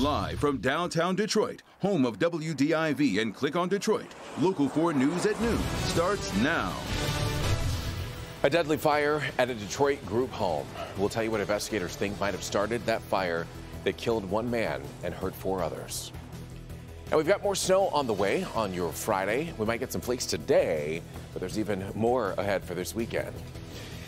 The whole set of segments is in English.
Live from downtown Detroit, home of WDIV and Click on Detroit, Local 4 News at noon starts now. A deadly fire at a Detroit group home. We'll tell you what investigators think might have started that fire that killed one man and hurt four others. And we've got more snow on the way on your Friday. We might get some flakes today, but there's even more ahead for this weekend.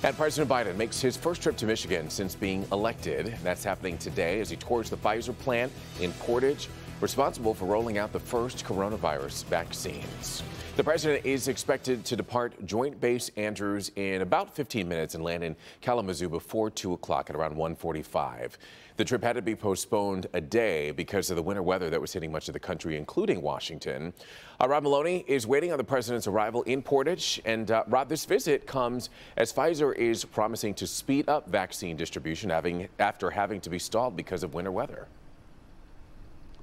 And President Biden makes his first trip to Michigan since being elected. That's happening today as he tours the Pfizer plant in Portage, responsible for rolling out the first coronavirus vaccines. The president is expected to depart Joint Base Andrews in about 15 minutes and land in Kalamazoo before 2 o'clock at around 1:45. The trip had to be postponed a day because of the winter weather that was hitting much of the country, including Washington. Uh, Rod Meloni is waiting on the president's arrival in Portage. And uh, Rod, this visit comes as Pfizer is promising to speed up vaccine distribution having, after having to be stalled because of winter weather.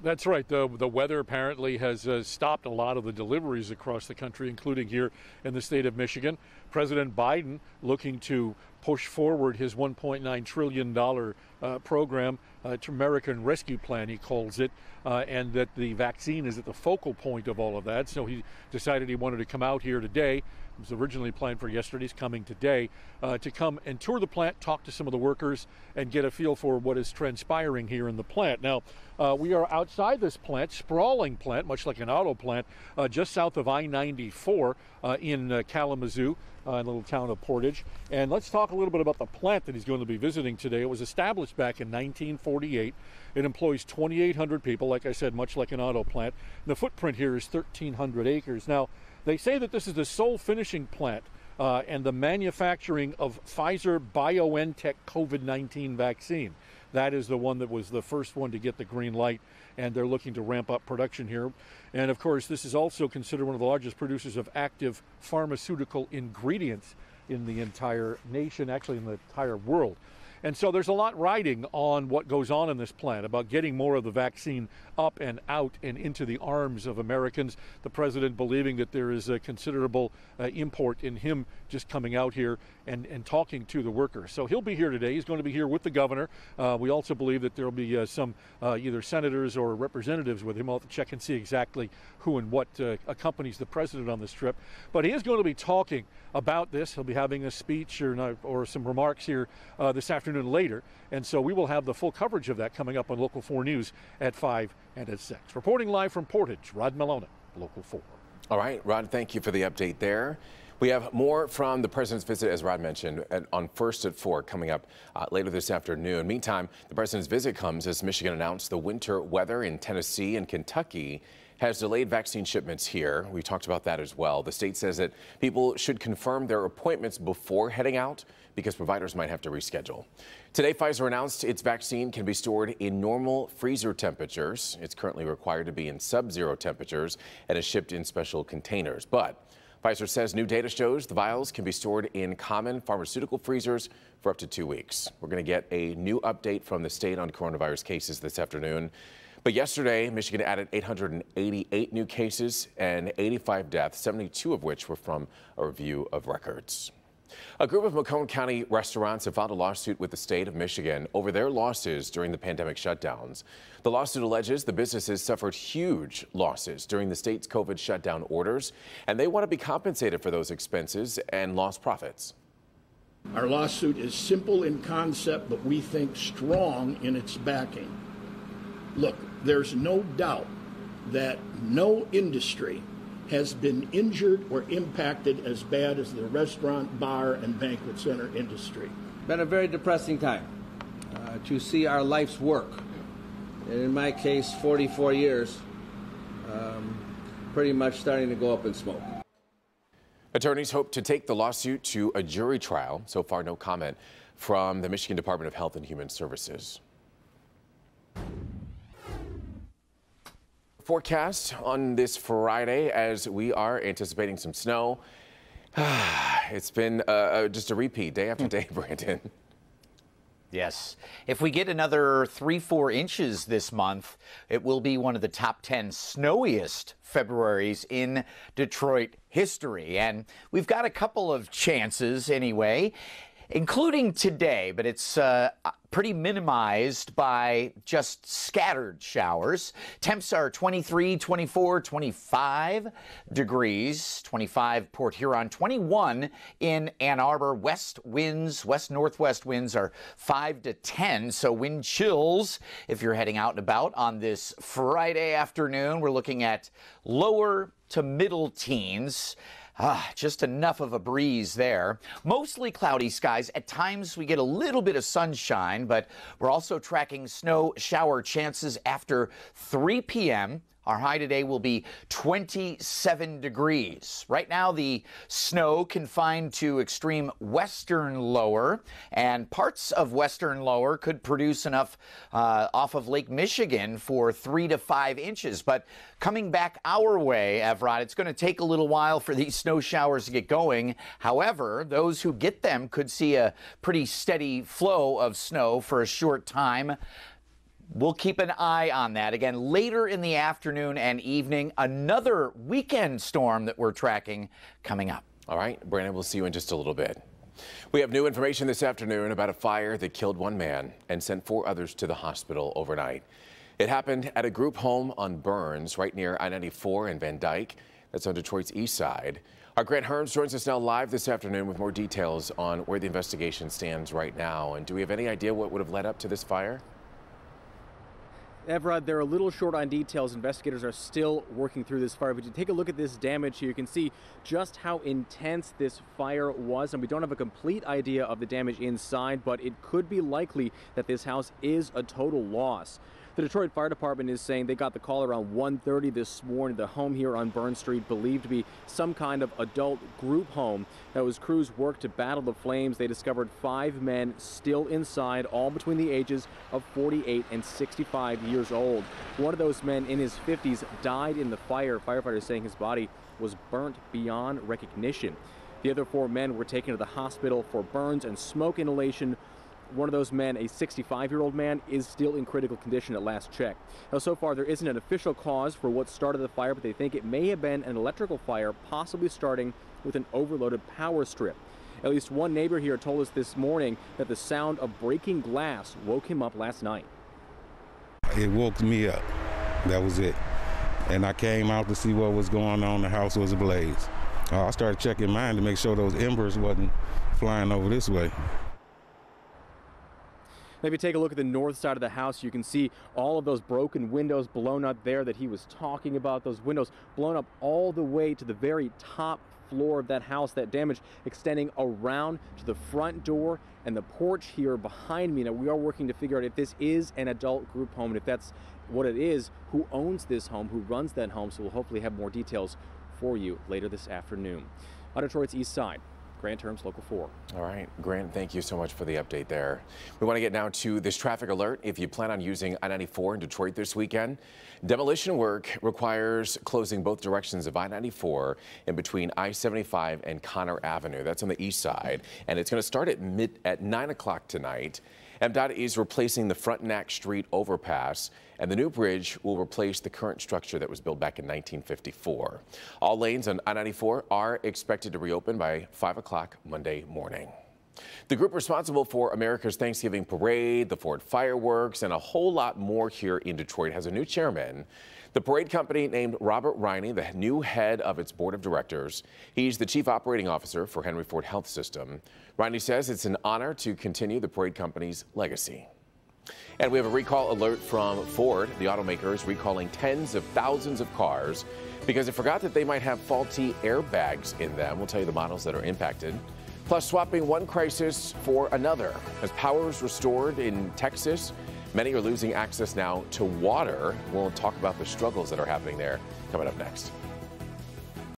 That's right. The, the weather apparently has uh, stopped a lot of the deliveries across the country, including here in the state of Michigan. President Biden looking to push forward his $1.9 trillion uh, program, uh, American Rescue Plan, he calls it, uh, and that the vaccine is at the focal point of all of that. So he decided he wanted to come out here today it was originally planned for yesterday's coming today uh, to come and tour the plant, talk to some of the workers, and get a feel for what is transpiring here in the plant. Now, uh, we are outside this plant, sprawling plant, much like an auto plant, uh, just south of I 94 uh, in Kalamazoo. Uh, in the little town of Portage. And let's talk a little bit about the plant that he's going to be visiting today. It was established back in 1948. It employs 2,800 people, like I said, much like an auto plant. And the footprint here is 1,300 acres. Now, they say that this is the sole finishing plant uh, and the manufacturing of Pfizer BioNTech COVID 19 vaccine. That is the one that was the first one to get the green light, and they're looking to ramp up production here. And of course, this is also considered one of the largest producers of active pharmaceutical ingredients in the entire nation, actually, in the entire world. And so there's a lot riding on what goes on in this plant about getting more of the vaccine up and out and into the arms of Americans. The president believing that there is a considerable uh, import in him just coming out here and, and talking to the workers. So he'll be here today. He's going to be here with the governor. Uh, we also believe that there will be uh, some uh, either senators or representatives with him. I'll check and see exactly who and what uh, accompanies the president on this trip. But he is going to be talking about this. He'll be having a speech or, or some remarks here uh, this afternoon later. And so we will have the full coverage of that coming up on Local 4 News at 5 and at 6. Reporting live from Portage, Rod Meloni, Local 4. All right, Rod, thank you for the update there. We have more from the president's visit, as Rod mentioned, at, on First at 4 coming up uh, later this afternoon. Meantime, the president's visit comes as Michigan announced the winter weather in Tennessee and Kentucky has delayed vaccine shipments here. We talked about that as well. The state says that people should confirm their appointments before heading out because providers might have to reschedule. Today, Pfizer announced its vaccine can be stored in normal freezer temperatures. It's currently required to be in sub-zero temperatures and is shipped in special containers. But Pfizer says new data shows the vials can be stored in common pharmaceutical freezers for up to two weeks. We're going to get a new update from the state on coronavirus cases this afternoon. But yesterday, Michigan added 888 new cases and 85 deaths, 72 of which were from a review of records. A group of Macomb County restaurants have filed a lawsuit with the state of Michigan over their losses during the pandemic shutdowns. The lawsuit alleges the businesses suffered huge losses during the state's COVID shutdown orders, and they want to be compensated for those expenses and lost profits. Our lawsuit is simple in concept, but we think strong in its backing. Look, there's no doubt that no industry has been injured or impacted as bad as the restaurant, bar, and banquet center industry. Been a very depressing time uh, to see our life's work, and in my case, 44 years, um, pretty much starting to go up in smoke. Attorneys hope to take the lawsuit to a jury trial. So far, no comment from the Michigan Department of Health and Human Services. Forecast on this Friday as we are anticipating some snow. it's been uh, uh, just a repeat day after day, Brandon. Yes. If we get another three, four inches this month, it will be one of the top 10 snowiest Februaries in Detroit history. And we've got a couple of chances anyway. Including today, but it's uh, pretty minimized by just scattered showers. Temps are 23, 24, 25 degrees, 25 Port Huron, 21 in Ann Arbor. West winds, west northwest winds are 5 to 10, so wind chills if you're heading out and about on this Friday afternoon. We're looking at lower to middle teens. Ah, just enough of a breeze there. Mostly cloudy skies. At times we get a little bit of sunshine, but we're also tracking snow shower chances after 3 p.m. Our high today will be 27 degrees. Right now, the snow confined to extreme western lower, and parts of western lower could produce enough uh, off of Lake Michigan for three to five inches. But coming back our way, Evrod, it's going to take a little while for these snow showers to get going. However, those who get them could see a pretty steady flow of snow for a short time. We'll keep an eye on that. Again, later in the afternoon and evening, another weekend storm that we're tracking coming up. All right, Brandon, we'll see you in just a little bit. We have new information this afternoon about a fire that killed one man and sent four others to the hospital overnight. It happened at a group home on Burns, right near I-94 and Van Dyke. That's on Detroit's east side. Our Grant Hearns joins us now live this afternoon with more details on where the investigation stands right now. And do we have any idea what would have led up to this fire? Evrod, they're a little short on details. Investigators are still working through this fire. But you take a look at this damage here, you can see just how intense this fire was. And we don't have a complete idea of the damage inside, but it could be likely that this house is a total loss. The Detroit Fire Department is saying they got the call around 1.30 this morning. The home here on Burns Street believed to be some kind of adult group home. That was crews worked to battle the flames. They discovered five men still inside, all between the ages of 48 and 65 years old. One of those men in his 50s died in the fire. Firefighters saying his body was burnt beyond recognition. The other four men were taken to the hospital for burns and smoke inhalation one of those men, a 65 year old man, is still in critical condition at last check. Now, so far, there isn't an official cause for what started the fire, but they think it may have been an electrical fire, possibly starting with an overloaded power strip. At least one neighbor here told us this morning that the sound of breaking glass woke him up last night. It woke me up. That was it. And I came out to see what was going on. The house was ablaze. Uh, I started checking mine to make sure those embers wasn't flying over this way. Maybe take a look at the north side of the house. You can see all of those broken windows blown up there that he was talking about. Those windows blown up all the way to the very top floor of that house. That damage extending around to the front door and the porch here behind me. Now, we are working to figure out if this is an adult group home and if that's what it is, who owns this home, who runs that home. So we'll hopefully have more details for you later this afternoon. On Detroit's east side, Grant Hearns, Local 4. All right, Grant, thank you so much for the update there. We want to get now to this traffic alert. If you plan on using I-94 in Detroit this weekend, demolition work requires closing both directions of I-94 in between I-75 and Conner Avenue. That's on the east side, and it's going to start at mid at 9 o'clock tonight. MDOT is replacing the Frontenac Street overpass, and the new bridge will replace the current structure that was built back in 1954. All lanes on I-94 are expected to reopen by 5 o'clock Monday morning. The group responsible for America's Thanksgiving Parade, the Ford fireworks, and a whole lot more here in Detroit has a new chairman. The parade company named Robert Riney the new head of its board of directors. He's the chief operating officer for Henry Ford Health System. Riney says it's an honor to continue the parade company's legacy. And we have a recall alert from Ford. The automaker is recalling tens of thousands of cars because it forgot that they might have faulty airbags in them. We'll tell you the models that are impacted. Plus, swapping one crisis for another. As power is restored in Texas, many are losing access now to water. We'll talk about the struggles that are happening there coming up next.